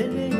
living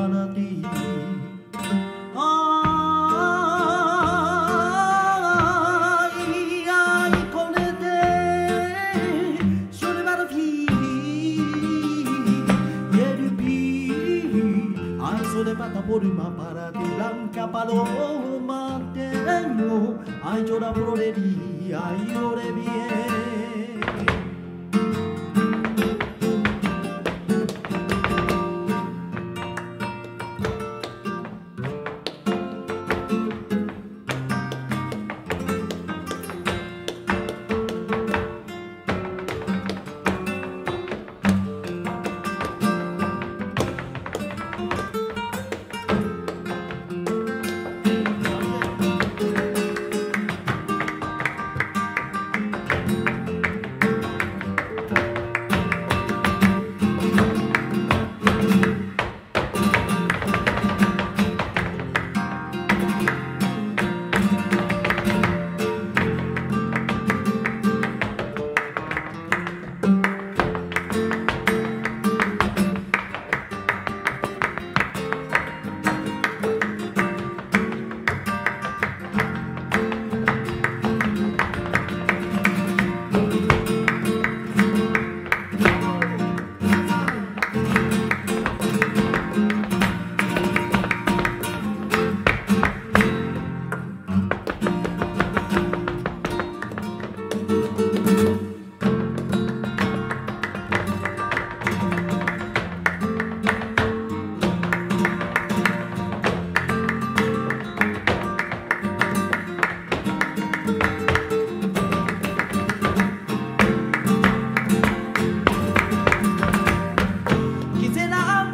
para ti, blanca paloma, te ay llora florería, ay llore bien. Quise la